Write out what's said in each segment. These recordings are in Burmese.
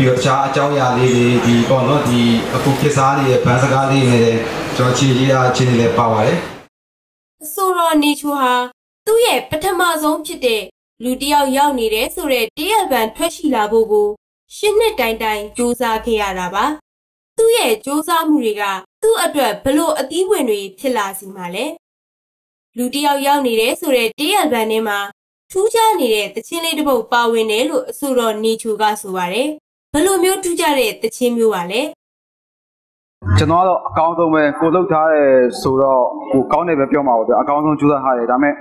ပြီးတော့တခြားအကြောင်းအရာလေးတွေဒီပေါ့နော်ဒီအခုခေတ်စားနေတဲ့ဗန်းစကားလေးတွေနဲ့ကျွန်တော်ခြေကြီးအားခြေနေလဲပါပါတယ်အဆိုတော်နေချူဟာသူ့ရဲ့ပထမဆုံးဖြစ်တဲ့ လူတစ်ယောက်ရောက်နေတဲ့ဆိုတဲ့တရက်ပံထွက်ရှိလာဖို့ကိုရှစ်နှစ်တိုင်တိုင်စူးစမ်းခဲ့ရတာပါသူ့ရဲ့စူးစမ်းမှုတွေကသူ့အတွက်ဘလို့အသီးဝင်တွေဖြစ်လာစီမှာလဲလူတစ်ယောက်ရောက်နေတဲ့ဆိုတဲ့တရက်ပံထဲမှာထူးခြားနေတဲ့တခြင်းလေးတစ်ပုဒ်ပါဝင်တယ်လို့အဆိုတော်နေချူကဆိုပါတယ်ဘလို့မျိုးထူးခြားတဲ့တခြင်းမျိုးပါလဲကျွန်တော်ကတော့အကောင်းဆုံးပဲကိုလုတ်ထားတယ်ဆိုတော့ကိုကောင်းတယ်ပဲပြောမှာပေါ့ဗျာအကောင်းဆုံးကြိုးစားထားတယ်ဒါပေမဲ့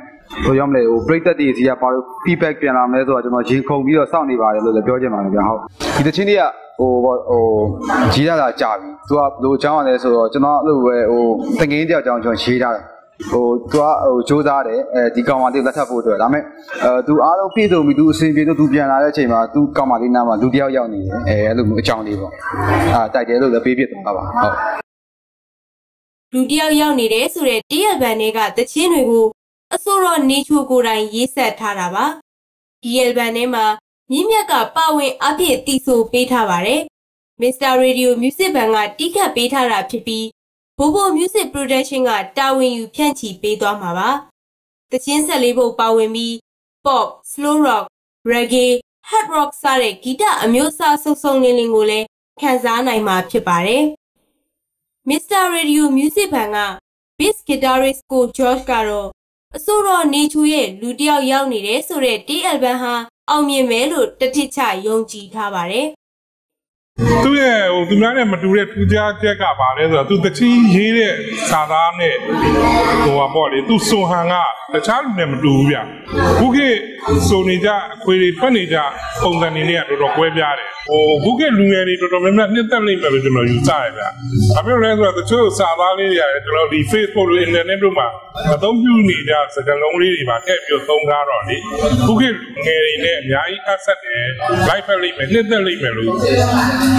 ဟိုရောက်မလဲဟို break တက်တွေစီကဘာလို့ feedback ပြန်လာမလဲဆိုတော့ကျွန်တော်ရင်ခုန်ပြီးတော့စောင့်နေပါတယ်လို့လည်းပြောချင်ပါတယ်ဗျာဟုတ်ဒီတချင်းတွေကဟိုဟိုကြီးရတာကြာပြီသူကဘယ်လိုအကြောင်းရလဲဆိုတော့ကျွန်တော်အဲ့လိုပဲဟိုတငင်းတယောက်ကြောင်းကျွန်တော်ရေးထားတယ်ဟိုသူကဟိုစူးစားတယ်အဲဒီကောင်မလေးလက်ထပ်ဖို့အတွက်ဒါပေမဲ့အဲသူအားလုံးပြည့်စုံပြီသူအဆင်ပြေလို့သူပြန်လာတဲ့အချိန်မှာသူကောင်မလေးနားမှာလူတစ်ယောက်ရောက်နေတယ်အဲအဲ့လိုမျိုးအကြောင်းလေးပေါ့အာတိုက်တယ်လို့လည်းပေးပြသွားတာပါဟုတ်လူတစ်ယောက်ရောက်နေတဲ့ဆိုတဲ့တရက်ပံတွေကတခြင်းတွေကို အစိုးရနေချိုကိုယ်တိုင်ရေးဆက်ထားတာပါဒီအယ်ဘမ်ထဲမှာမြင့်မြတ်ကပါဝင်အဖြစ်တီဆိုပေးထားပါတယ်မစ္စတာရေဒီယိုမြူးစစ်ဘန်ကတီးခတ်ပေးထားတာဖြစ်ပြီးဘိုဘိုမြူးစစ်ပရိုဒက်ရှင်းကတာဝန်ယူဖြန့်ချီပေးသွားမှာပါတခြင်းဆက်လေးပုတ်ပါဝင်ပြီး pop slow rock reggae hard rock စတဲ့ဂီတအမျိုးအစားစုံစုံလင်းလင်းကိုလည်းခံစားနိုင်မှာဖြစ်ပါတယ် Mr. Radio Music Band က bass guitarist ကို George ကတော့ အစိုးရနေချူရဲ့လူတစ်ယောက်ရောက်နေတယ်ဆိုတဲ့ D album ဟာအောင်မြင်မယ်လို့တတိချယုံကြည်ထားပါတယ်သူ့ရဲ့ဟိုသူများနဲ့မတူတဲ့ထူးခြားချက်ကပါလဲဆိုတော့သူတချီရေးတဲ့စာသားနဲ့ဟိုပါပေါ့လေသူစွန်ဟန်ကတခြားလူနဲ့မတူဘူးဗျခုခေတ်စုံနေကြအခွေတွေထွက်နေကြပုံစံတွေနဲ့ကတော်တော်ကွဲပြားတယ် ဟိုခုခေတ်လူငယ်တွေတော်တော်များများနှစ်သက်နိုင်မယ်လို့ကျွန်တော်ယူဆရတယ်ဗျဘာဖြစ်လို့လဲဆိုတော့တချို့စာသားလေးတွေရတယ်ကျွန်တော်ဒီ Facebook တို့ internet တို့မှာအသုံးပြုနေကြစကားလုံးလေးတွေပါထည့်ပြီးသုံးထားတော့လေခုခေတ်ငယ်တွေနဲ့အများကြီးအဆက်တယ် live ဖက်လိမ့်မယ်နှစ်သက်လိမ့်မယ်လို့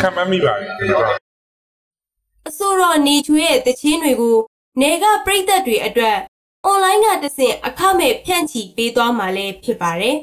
ခံမှန်းမိပါတယ်ကျွန်တော်အစိုးရနေချူရဲ့တခြင်းတွေကိုနေကပြိသက်တွေအတွက် online ကတဆင့်အခမဲ့ဖြန့်ချီပေးသွားမှာလည်းဖြစ်ပါတယ်